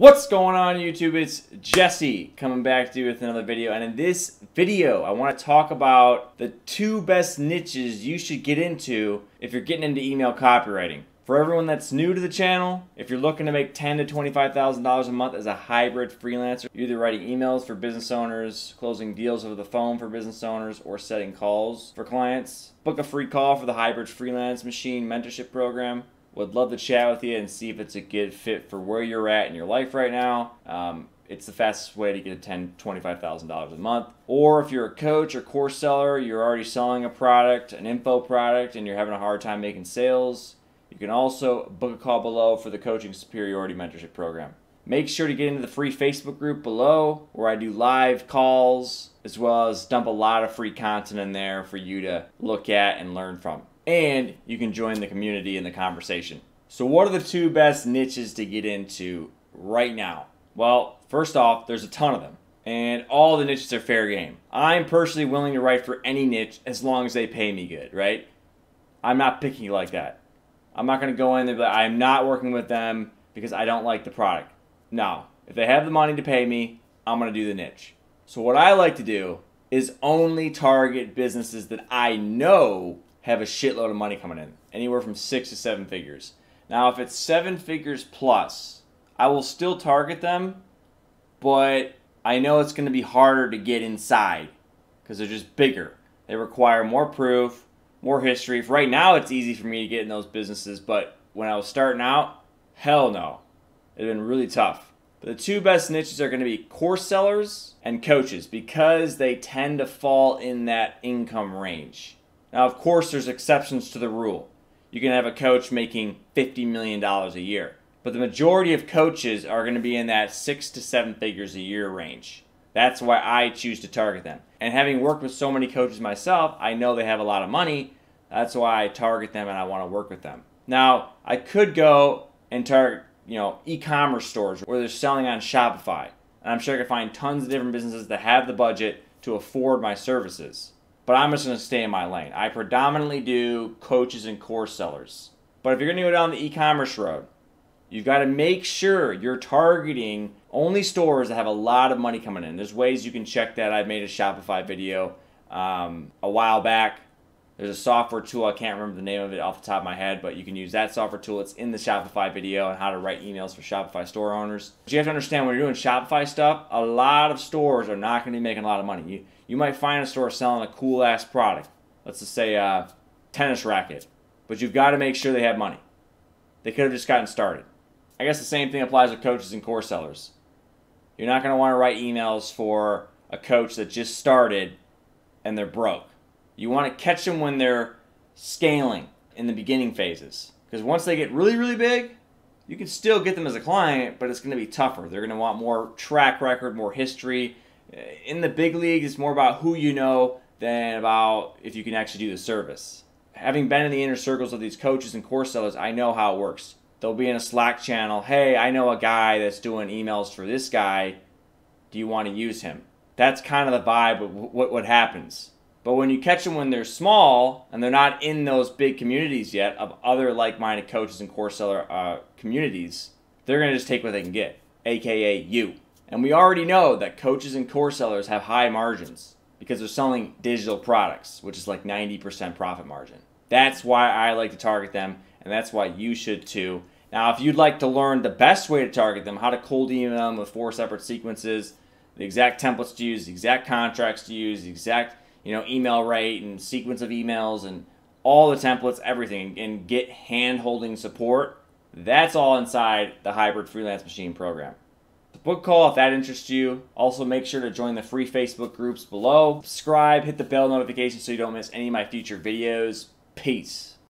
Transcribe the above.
What's going on YouTube? It's Jesse coming back to you with another video and in this video I want to talk about the two best niches you should get into if you're getting into email copywriting. For everyone that's new to the channel, if you're looking to make ten to $25,000 a month as a hybrid freelancer, you're either writing emails for business owners, closing deals over the phone for business owners, or setting calls for clients, book a free call for the Hybrid Freelance Machine Mentorship Program. Would love to chat with you and see if it's a good fit for where you're at in your life right now. Um, it's the fastest way to get $10,000, $25,000 a month. Or if you're a coach or course seller, you're already selling a product, an info product, and you're having a hard time making sales, you can also book a call below for the Coaching Superiority Mentorship Program. Make sure to get into the free Facebook group below where I do live calls as well as dump a lot of free content in there for you to look at and learn from and you can join the community in the conversation. So, what are the two best niches to get into right now? Well, first off, there's a ton of them, and all the niches are fair game. I'm personally willing to write for any niche as long as they pay me good, right? I'm not picky like that. I'm not going to go in there, but I'm not working with them because I don't like the product. No, if they have the money to pay me, I'm going to do the niche. So, what I like to do is only target businesses that I know have a shitload of money coming in, anywhere from six to seven figures. Now, if it's seven figures plus, I will still target them, but I know it's going to be harder to get inside because they're just bigger. They require more proof, more history. For right now, it's easy for me to get in those businesses, but when I was starting out, hell no. It'd been really tough. But the two best niches are going to be course sellers and coaches because they tend to fall in that income range. Now, of course, there's exceptions to the rule. You can have a coach making $50 million a year, but the majority of coaches are going to be in that six to seven figures a year range. That's why I choose to target them. And having worked with so many coaches myself, I know they have a lot of money. That's why I target them and I want to work with them. Now, I could go and target, you know, e-commerce stores where they're selling on Shopify. And I'm sure I could find tons of different businesses that have the budget to afford my services but I'm just going to stay in my lane. I predominantly do coaches and course sellers. But if you're going to go down the e commerce road, you've got to make sure you're targeting only stores that have a lot of money coming in. There's ways you can check that. I've made a Shopify video um, a while back. There's a software tool, I can't remember the name of it off the top of my head, but you can use that software tool. It's in the Shopify video on how to write emails for Shopify store owners. But you have to understand when you're doing Shopify stuff, a lot of stores are not going to be making a lot of money. You, you might find a store selling a cool ass product. Let's just say a tennis racket. But you've got to make sure they have money. They could have just gotten started. I guess the same thing applies with coaches and course sellers. You're not going to want to write emails for a coach that just started and they're broke. You want to catch them when they're scaling in the beginning phases. Because once they get really, really big, you can still get them as a client, but it's going to be tougher. They're going to want more track record, more history in the big leagues, it's more about who you know than about if you can actually do the service. Having been in the inner circles of these coaches and course sellers, I know how it works. They'll be in a Slack channel. Hey, I know a guy that's doing emails for this guy. Do you want to use him? That's kind of the vibe of what, what happens. But when you catch them when they're small and they're not in those big communities yet of other like minded coaches and course seller uh, communities, they're going to just take what they can get, aka you. And we already know that coaches and course sellers have high margins because they're selling digital products, which is like 90% profit margin. That's why I like to target them, and that's why you should too. Now, if you'd like to learn the best way to target them, how to cold email them with four separate sequences, the exact templates to use, the exact contracts to use, the exact you know email rate and sequence of emails and all the templates, everything, and get hand holding support, that's all inside the Hybrid Freelance Machine program The book call if that interests you. Also, make sure to join the free Facebook groups below. Subscribe, hit the bell notification so you don't miss any of my future videos. Peace.